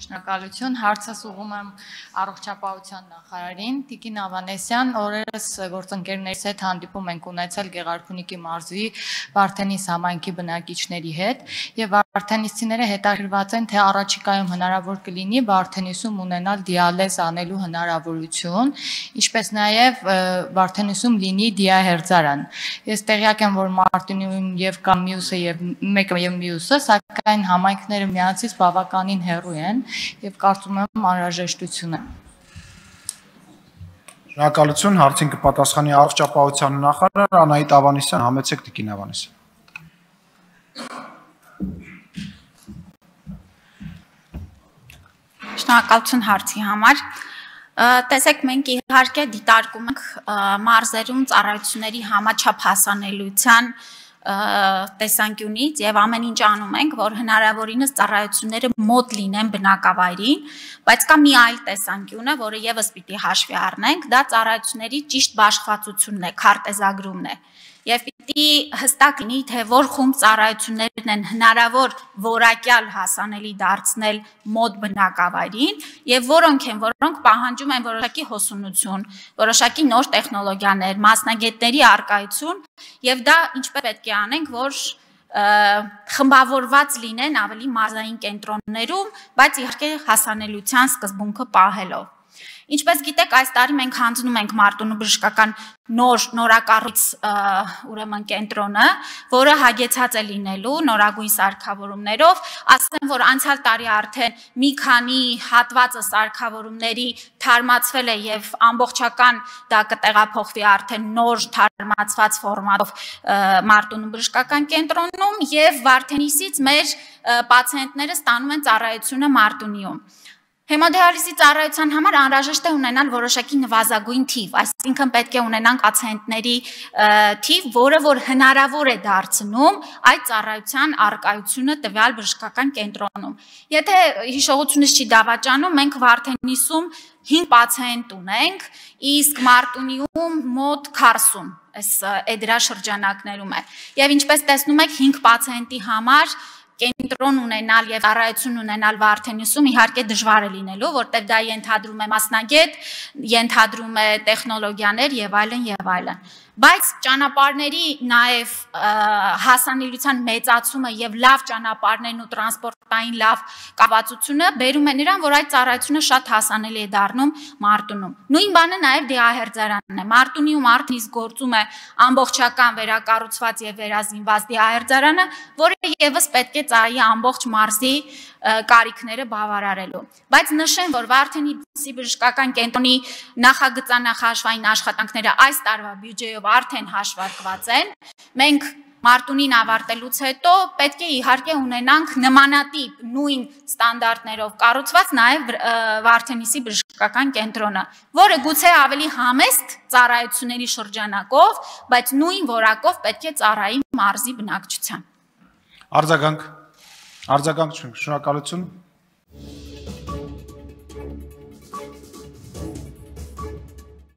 Շնորհակալություն։ Հարցս ուղում եմ առողջապահության նախարարին Տիկին Ավանեսյան։ Օրերս գործընկերներից հետ հանդիպում ենք ունեցել Գեղարքունիքի մարզի Վարդենիս համայնքի բնակիչների հետ եւ Վարդենիսցիները հետաքրված են, թե առաջիկայում հնարավոր կլինի Վարդենիսում ունենալ դիալեզ անելու հնարավորություն, ինչպես նաեւ Վարդենիսում լինի դիահերձարան։ Ես տեղյակ եմ, որ Մարտինիում եւ կամ մյուսը եւ մեկը եւ մյուսը, սակայն համայնքները միացից բավականին հեռու են եւ կարծում եմ անհրաժեշտություն է։ Շնորհակալություն, հարցին կպատասխանի առողջապահության նախարար Անահիտ Ավանեսյան, համեցեք Տիկին Ավանեսյան։ Շնորհակալություն հարցի համար։ Տեսեք, մենք իհարկե դիտարկում ենք մարզերում ծառայությունների համաչափ հասանելիության տեսանկյունից եւ ամեն ինչ անում ենք, որ հնարավորինս ծառայությունները մոտ լինեն բնակավայրին, բայց կա մի այլ տեսանկյունը, որը եւս պիտի հաշվի առնենք, դա ծառայությունների ճիշտ բաշխվածությունն է, քարտեզագրումն է եւ պիտի հստակ լինի թե որ խումբ ծառայություններն են հնարավոր որակյալ հասանելի դարձնել մոդ բնակավայրին եւ որոնք են որոնք պահանջում են որոշակի հոսունություն, որոշակի նոր տեխնոլոգիաներ, մասնագետների արկայություն եւ դա ինչպես պետք է անենք, որ խմբավորված լինեն ավելի մարզային կենտրոններում, բայց իհարկե հասանելիության սկզբունքը պահելով։ Ինչպես գիտեք, այս տարի մենք հանձնում ենք Մարտունու բժշկական նոր նորակառույց ուրեմն կենտրոնը, որը հագեցած է լինելու նորագույն սարքավորումներով, ասեմ, որ անցյալ տարի արդեն մի քանի հատվածը սարքավորումների թարմացվել է եւ ամբողջական դա կտեղափոխվի արդեն նոր թարմացված ֆորմատով Մարտունու բժշկական կենտրոնում եւ Վարդենիսից մեր պացիենտները ստանում են ծառայությունը Մարտունիում։ Հեմոդիալիզի ծառայության համար անհրաժեշտ է ունենալ որոշակի նվազագույն թիվ, այսինքն պետք է ունենանք պացիենտների թիվ, որը որ հնարավոր է դարձնում այդ ծառայության արկայությունը տվյալ բժշկական կենտրոնում։ Եթե հիշողությունս չի դավաճանում, մենք Վարդենիսում 5 պացիենտ ունենք, իսկ Մարտունիում մոտ 40 այս էդրա շրջանակներում է։ Եվ ինչպես տեսնում եք 5 պացիենտի համար կենտրոն ունենալ եւ առայություն ունենալ Վարդենիսում իհարկե դժվար է լինելու, որտեղ դա ենթադրում է մասնագետ, ենթադրում է տեխնոլոգիաներ եւ այլն եւ այլն բայց ճանապարհների նաև հասանելիության մեծացումը եւ լավ ճանապարհներն ու տրանսպորտային լավ կապացությունը բերում է նրան, որ այդ ծառայությունը շատ հասանելի է դառնում Մարտունում։ Նույն բանը նաև դիահերձարանն է։ Մարտունիում արդեն իսկ գործում է ամբողջական վերակառուցված եւ վերազինված դիահերձարանը, որը եւս պետք է ծառայի ամբողջ մարզի կարիքները բավարարելու։ Բայց նշեմ, որ Վարդենի բժշկական կենտրոնի նախագծանախաշվային աշխատանքները այս տարվա բյուջեով արդեն հաշվարկված են։ Մենք Մարտունին ավարտելուց հետո պետք է իհարկե ունենանք նմանատիպ նույն ստանդարտներով կառուցված նաև Վարդենիսի բժշկական կենտրոնը, որը գուցե ավելի համեստ ծառայությունների շրջանակով, բայց նույն որակով պետք է ծառայի մարզի բնակչության։ Արձագանք Արձագանք շնորհակալություն